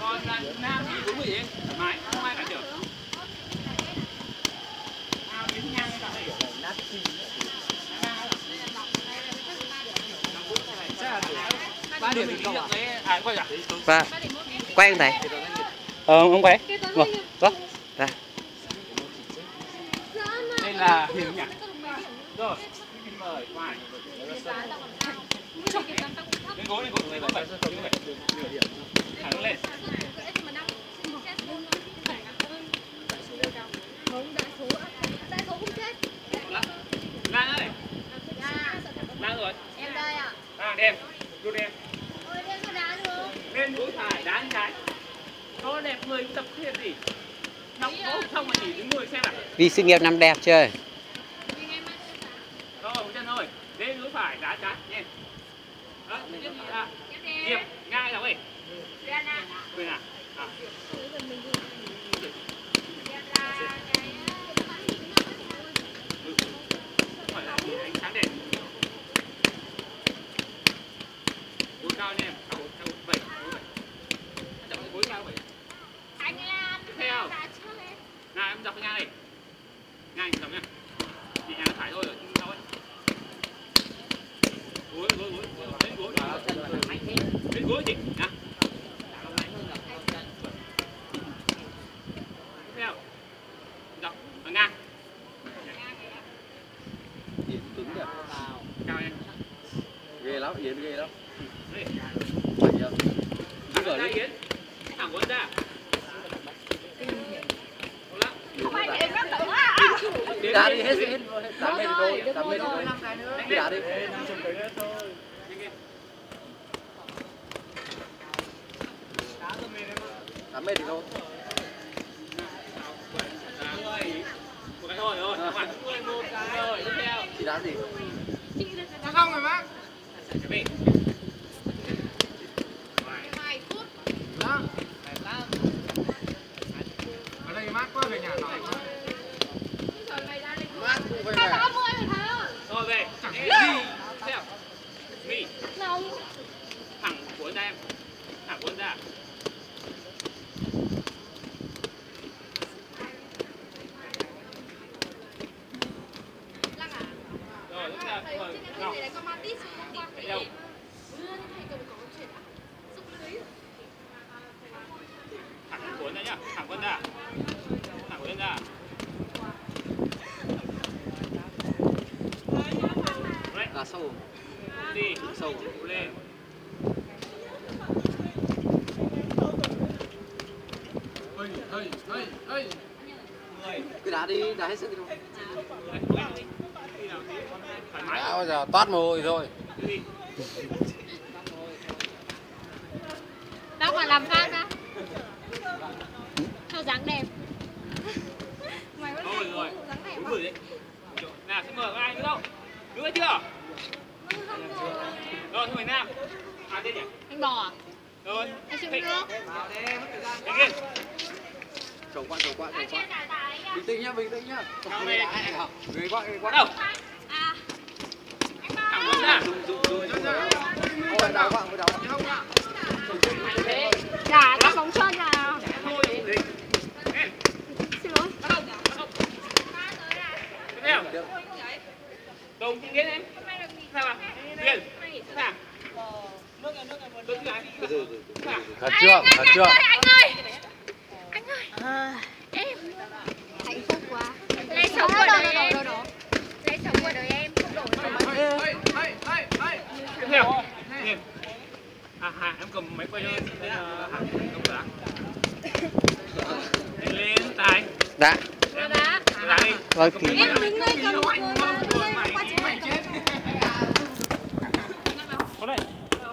còn là nam thì đúng rồi thoải mái không ai cản trở biến nhang cả đây ba. Điểm à quay à và quay không thầy ờ ông quay vâng vâng ra đây là hiền nhỉ rồi mời gối lên gối lên gối vậy lên lan này lan rồi Em đây ạ. à đem rút đem Ôi, đây có đá được. lên mũi phải đá như trái có đẹp người tập thiệt gì nóng không mà chỉ đứng người xem à vì sự nghiệp năm đẹp chơi rồi một chân thôi lên mũi phải đá trái nhanh đó tiếp đi à điểm ngay rồi ơi quên à à phải là ánh sáng đèn cúi cao anh em cao cao bảy cúi bảy chậm cúi cao bảy Anh Lan. Tiếp theo. Đá chơi. nào em dọc cái ngang này ngang dọc nha nhẹ nhàng phải thôi ở trên sau ấy gối gối gối gối lên gối lên gối chị tiếp theo. Dọc ở ngang. Yến cứng kìa cao em. Ghê lắm Yến ghê lắm. Đây phải chưa thẳng ở đây yến. Thẳng quân ra. Đá đi. đi hết hết tám mét thôi tám mét thôi Đánh đi. Đá đi Nhanh lên. Tám mét thì thôi. Một cái thôi một cái rồi tiếp theo. Đi đá gì? Xong rồi bác chuẩn bị Vài phút. ở đây mát quá về nhà nói Rồi mày ra đây. mát cũng phải Hai về ba mươi rồi thầy ơi. rồi về chẳng đi theo mi Nóng. thẳng cuốn ra em thẳng cuốn ra Lăng à? rồi tiếp theo Thầy rồi trên cái nào này có ma tít không tìm Thấy đâu? Ừ, thầy cầm có chuyện à? Xúc lấy. thẳng cuốn ra nhá thẳng cuốn ra thẳng cuốn ra Đấy, đá sâu đi sâu lên. Cứ đá đi đá hết sức đi đá bây giờ toát mồ hôi rồi. Bác mà làm phát ra. Cho dáng đẹp. Mày có rồi rồi. Dáng đẹp đúng không? rồi đấy. Nào xin mời ai nữa đâu? Nữa chưa rồi thôi nam à đây nhỉ Anh bò à? rồi Anh chịu Thịnh. nước. Thịnh lên trầu qua trầu qua trầu Anh qua che giải tải à? bình tĩnh nhá bình tĩnh nhá Nào về. ghê quá ghê quá đầu À. Anh bò. thẳng quân ra dùng dùng dùng không phải đá quạng phải đá quạng Dạ, cái bóng chân nào. thôi đi Lên. Xin lỗi. bắt đầu bắt đầu tiếp theo đồng chính đến em sao ạ tiền sao nước nước nước này từ từ từ từ sao thật chưa thật chưa? Anh ơi, anh ơi. Em. Hạnh phúc quá. Lấy sống của đời em. Lấy sống của đời em không đổi được. tiếp theo. Tiền à hà em cầm máy quay cho hà cầm cửa lên tài đã em Đá. đá đi. Vâng thì quay. đứng đây cầm một người mà đứng đây qua chị mày có đây u luôn nhân tạo quay quay lên wow Nào, hàng. Ủa? Này. Hàng, à, cứ thôi. Còn sức mà. Nhẹ. Giống em. Nhẹ nhàng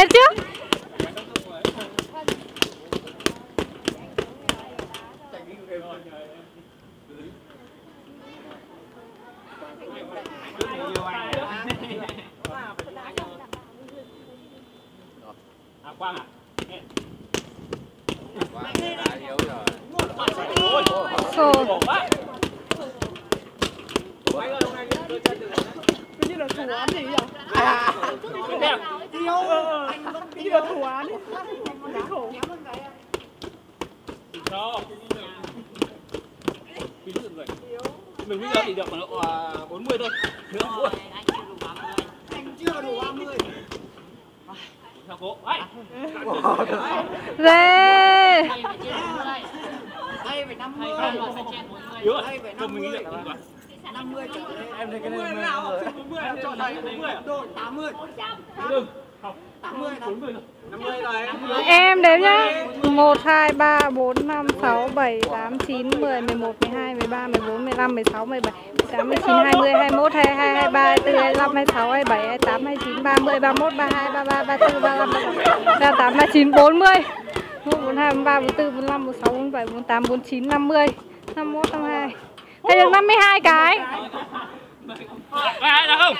mệt chứ À, Quang à? Quang đã yếu rồi. Ôi, ôi, ôi. Ôi, ôi. Ôi, ôi. Ôi, ôi là thủ án gì nhỉ? Tiếp theo. Cái như là thủ án ấy. Cái khổ. Cho. Ví dụ rồi. Mình bây giờ thì được khoảng độ à, 40 thôi. Nữa vui. Anh chưa đủ 30. Sao cố? Ấy. Rê. Yếu rồi. Mình nghĩ được rồi. Em thấy cái này nào? Em chọn đây 40 à? Đôi 80. Đừng. Không. 80 40 rồi. 50 rồi. Em đếm nhá 1, 2, 3, 4, 5, 6, 7, 8, 9, 10, 11, 12, 13, 14, 15, 16, 17, 18, 19, 20, 21, 22, 23, 24, 25, 26, 27, 28, 29, 30, 31, 32, 33, 34, 35, 38, 39, 40 1, 42, 43, 44, 45, 46, 47, 48, 49, 50 51, 52 Thầy được 52 cái Vai, được không?